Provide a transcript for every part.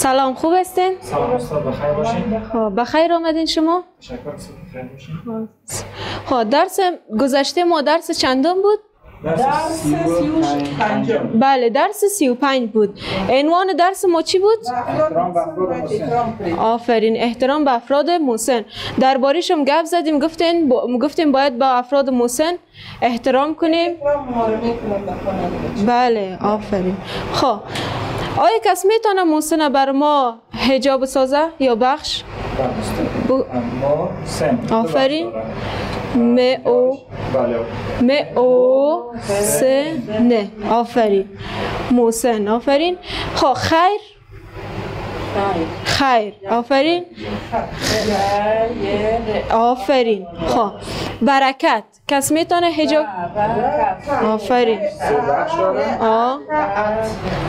سلام خوب هستین؟ سلام استاد بخیر باشین؟ خب بخیر آمدین شما؟ تشکر استاد بخیر باشین خب درس گذشته ما درس چندم بود؟ درس سی و پنجم. بله درس سی و پنج بود. عنوان درس ما چی بود؟ احترام به افراد مسن آفرین احترام به افراد مسن دربارهشم گپ زدیم گفتین با... گفتیم باید با افراد مسن احترام کنیم. بله آفرین. خب آیا کس می‌تونه مسن بر ما حجاب سازه یا بخش؟ بو- اما سن. آفرین. م او بله. م او س نه. آفرین. محسن آفرین. خب خیر. خیر. آفرین. آفرین. خب. برکت. کس می‌تونه حجاب آفرین. آ.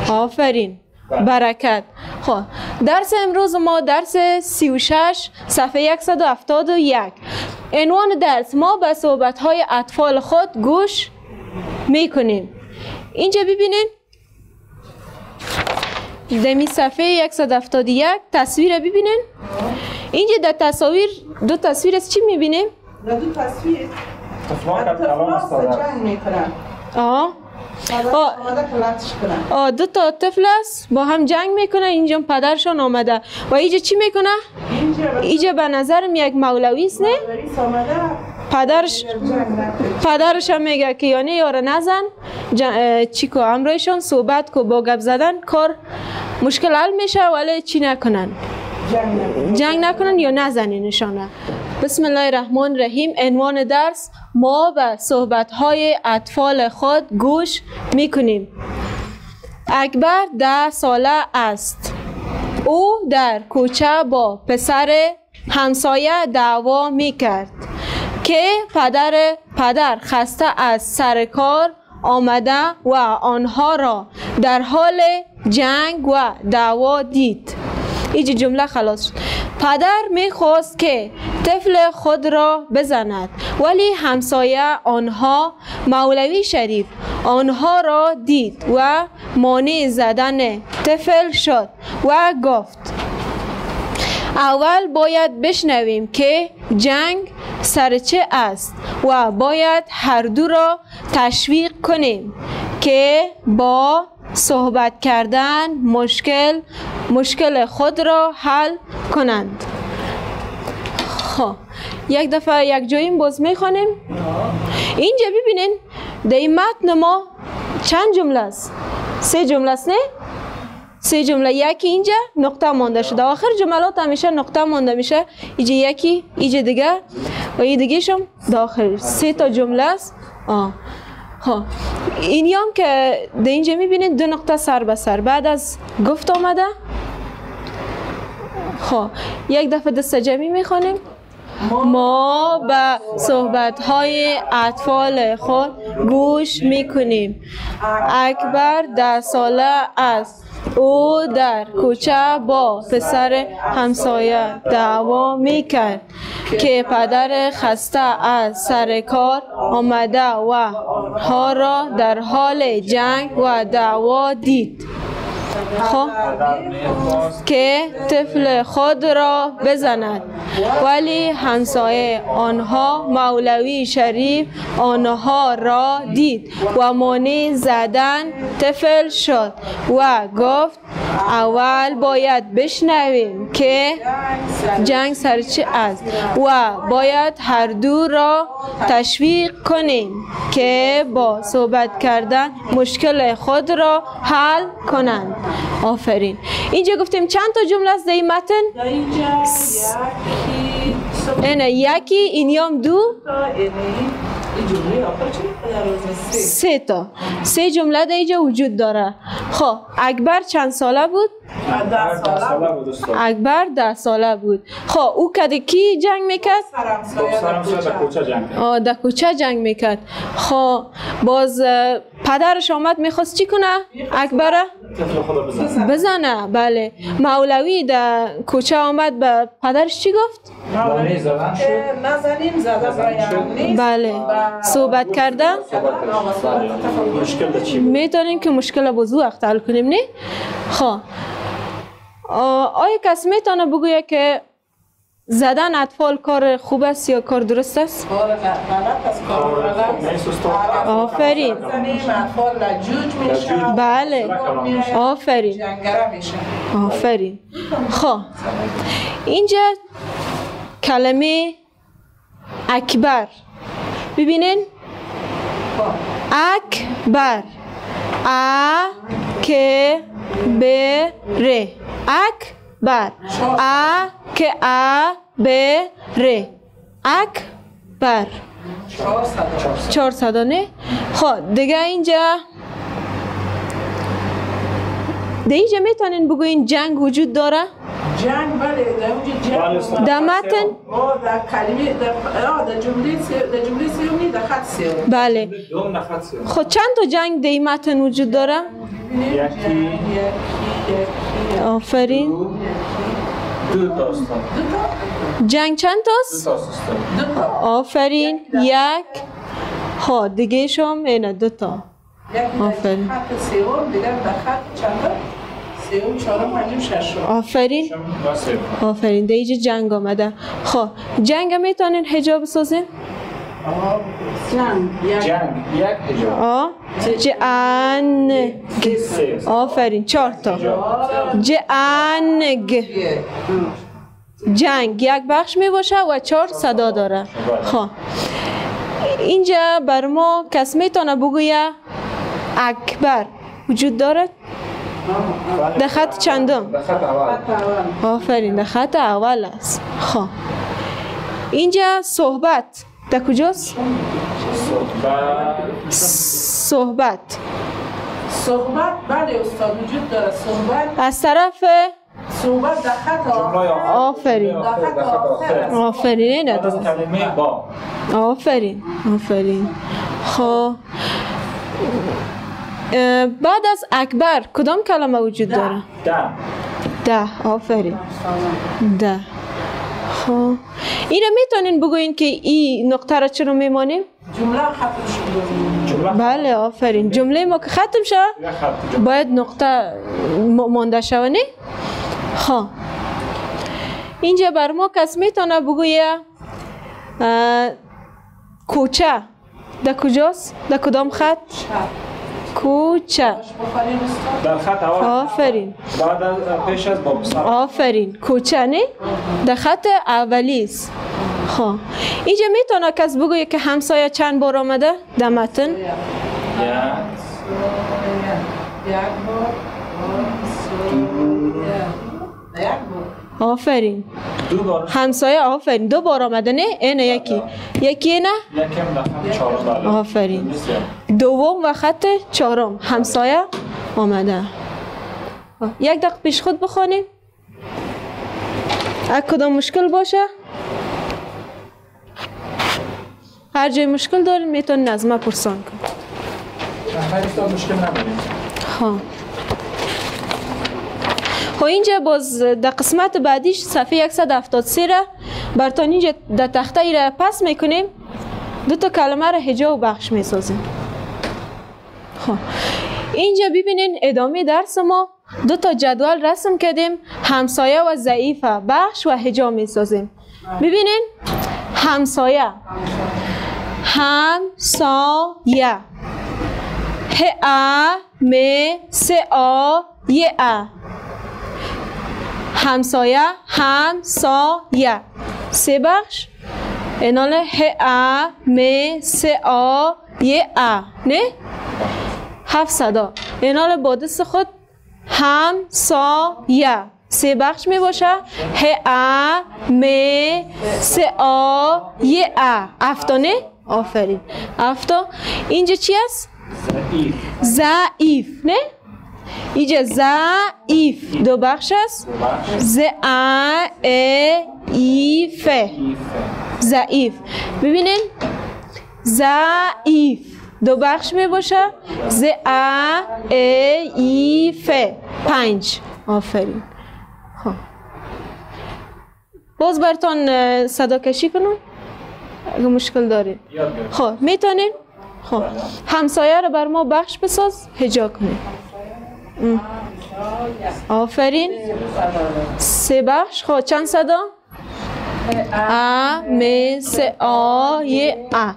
آفرین. برکت. خب. درس امروز ما درس 36 صفحه 171 عنوان درس. ما به صحبت های اطفال خود گوش می‌کنیم. اینجا ببینین. دمی صفحه 171 تصویر ببینین اینجا در تصاویر دو تصویر از چی می‌بینیم؟ دو تصویر. جنگ می‌کنن. آه. آه. آمده کلاتش کنن. آه دو تا طفل است با هم جنگ می‌کنه اینجا پدرشان آمده. و اینجا چی می‌کنه؟ اینجا به نظرم یک مولوی است نه؟ آمده. پدرش پدرش هم میگه که یعنی یار نزن. ج... اه، چی کو همراهشان صحبت کو با گپ زدن کار مشکل حل میشه ولی چی نکنن؟ جنگ نکنن یا نزنینشانه بسم الله الرحمن الرحیم عنوان درس ما به صحبت های اطفال خود گوش می‌کنیم. اکبر ده ساله است. او در کوچه با پسر همسایه دعوا می‌کرد. که پدر پدر خسته از سر کار آمده و آنها را در حال جنگ و دعوا دید. ایجا جمله خلاص شد. پدر می‌خواست که طفل خود را بزند ولی همسایه آنها مولوی شریف آنها را دید و مانع زدن طفل شد و گفت اول باید بشنویم که جنگ سرچه است و باید هر دو را تشویق کنیم که با صحبت کردن مشکل مشکل خود را حل کنند. خب یک دفعه یک جایی باز می‌خوانیم. اینجا ببینین در این متن ما چند جمله است؟ سه جمله است نه؟ سه جمله یکی اینجا نقطه مانده شده. آخر جملات همیشه نقطه مانده میشه. اینجا یکی اینجا دیگه و این دیگه داخل سه تا جمله است. آه. ها اینی هم که در اینجا می‌بینید دو نقطه سر به سر. بعد از گفت آمده. خب. یک دفعه دست جمعی می‌خوانیم. ما به صحبت های اطفال خود گوش می‌کنیم. اکبر ده ساله است. او در کوچه با پسر همسایه دعوا می‌کرد که پدر خسته از سر کار آمده و ها را در حال جنگ و دعوا دید. خب که طفل خود را بزند. ولی همسایه آنها مولوی شریف آنها را دید و مانع زدن طفل شد و گفت اول باید بشنویم که جنگ سرچه است و باید هر دو را تشویق کنیم که با صحبت کردن مشکل خود را حل کنند. آفرین. اینجا گفتیم چند تا جمله است این اینجا یکی دو این؟ در روز سه تا سه جمله در اینجا وجود داره خب اکبر چند ساله بود ده ساله اکبر ده ساله بود خب او کده کی جنگ می‌کرد در کوچه جنگ می‌کرد خب باز پدرش آمد می‌خواست چی کنه اکبره بزنه. بله. مولوی در کوچه آمد به پدرش چی گفت؟ بله. صحبت کرده؟ مشکل در چی بود؟ می‌تونیم که مشکل بزرگ حل کنیم نه؟ خب. آه، آیا کس می‌تونه بگویه که زدن اطفال کار خوب است یا کار درست است؟ کار غلط. آفرین. اطفال میشن بله. آفرین. آفرین. خب. اینجا کلمه اکبر. ببینین. اکبر. ا که ب ر. اکبر ا که ا ب ر چهار صدا چهار صدا نه. خب دیگه اینجا ده اینجا می‌تونین بگوین جنگ وجود داره؟ جنگ بله در اونجا بله، جنگ استاد. در متن؟ آه در کلمه در آه در جمله در جمله سومی در خط سوم. بله. سه. خب چند تا جنگ در متن وجود داره؟ یکی. آفرین. دو. تا جنگ چند تاست. دو تا آفرین. یک ها دیگه شم اینه دو تا. در آفرین. خط سوم دیگر در خط چند سوم چهارم پنجم ششم. آفرین. آفرین. در اینجا جنگ آمده. خب جنگ می‌تونین حجاب بسازین آه جنگ یک. جنگ یک حجاب. آ جنگ. آفرین. چهار تا. جنگ. جنگ یک بخش می باشه و چهار صدا داره. خب. اینجا بر ما کس می‌تونه بگویه اکبر وجود دارد. در خط چندم؟ در خط اول. آفرین در خط اول است. خب. اینجا صحبت. در کجاست؟ صحبت. صحبت صحبت بله استاد وجود داره. صحبت از طرف صحبت در خط. آفرین. آفرین از کلمه با. آفرین. آفرین. خب. بعد از اکبر کدام کلمه وجود داره؟ ده. ده آفرین ده خب اینو می‌تونین بگوین که این نقطه را چرا میمانیم؟ جمله ختم بله آفرین جمله ما که ختم شد. باید نقطه مانده شوه نه؟ خب اینجا بر ما کس می‌تونه بگویه کوچه در کجاست؟ در کدام خط؟ کوچه در خط اول. آفرین بعد از پیش از باب سر. آفرین کوچه نه؟ در خط اولی است خب اینجا می‌تونه کس بگویه که همسایه چند بار آمده در متن یک. آفرین دو بار. همسایه آفرین دو بار آمده نه اینه یکی یکی نه یکم بله. آفرین. دوم و خط چهارم. همسایه آمده. یک دقیقه پیش خود بخوانیم. اگه کدام مشکل باشه؟ هر جای مشکل دارین می‌تونین از ما پرسان کن مشکل. خب خب اینجا باز در قسمت بعدیش صفحه 173 را برتان اینجا در تخته ای را پس می‌کنیم. دو تا کلمه را هجا و بخش می‌سازیم. خب. اینجا ببینین ادامه درس ما. دو تا جدول رسم کردیم. همسایه و ضعیفه بخش و هجا می‌سازیم. ببینین. همسایه. همسایه. ه ا م س آ ی ا. همسایه همسایه. سه بخش. انال ه ا م س آ ی ا. نه؟ هفت صدا. انال با دست خود همسایه سه بخش می باشه. ه ا م س آ ی ا. افتانه؟ آفرین. افتا. اینجا چی است ضعیف. نه؟ اینجا ضعیف دو بخش است. ز ا ای ف. ضعیف ببینین. ضعیف دو بخش می باشه. ز ا ا ای ف. پنج. آفرین. خب. باز برتان صدا کشی کنم؟ اگه مشکل گرفت. خب می‌تونین؟ خب. همسایه رو بر ما بخش بساز هجا کنین. ام. آفرین. سه بخش. خب چند صدا؟ ا م س آ ی ا.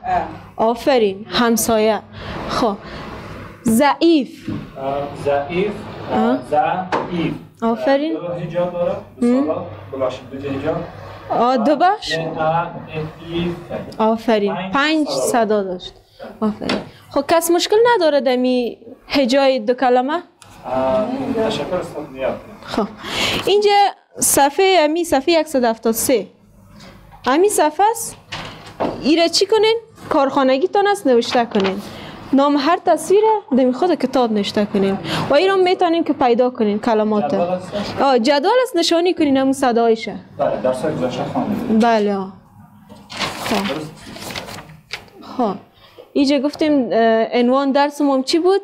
آفرین. همسایه. خب. ضعیف. ضعیف. ضعیف. آفرین. دو داره. دو آ ضعیف آفرین. پنج صدا. داشت. آفرین. خب کس مشکل نداره دمی هجای دو کلمه؟ تشکر خب. اینجا صفحه امی صفحه 173 امی صفحه است. ایره چی کنین؟ کارخانگیتان است نوشته کنین. نام هر تصویر دمی خود کتاب نوشته کنین. و این رو می‌تونین که پیدا کنین کلمات؟ آه جدول است نشانی کنین همون صدایشه بله درس گذشته خواندید بله. خب. خب. اینجا گفتیم عنوان درسمون چی بود؟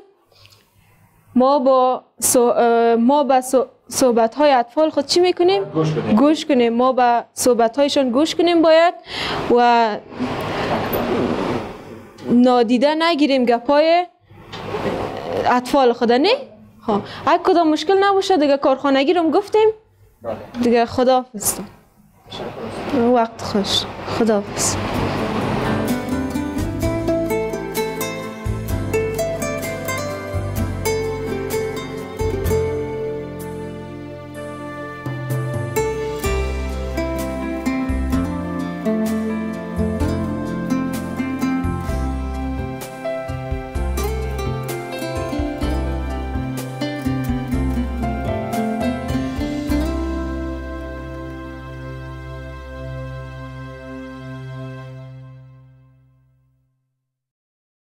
ما با سو ما با صحبت های اطفال خود چی می‌کنیم؟ گوش بدین گوش کنیم. ما به صحبت هایشان گوش کنیم باید و نادیده نگیریم گپای اطفال خدا نه؟ ها اگه کدام مشکل نباشه دیگه کارخانگی رو گفتیم. بله. دیگه خدا وقت خوش. خدا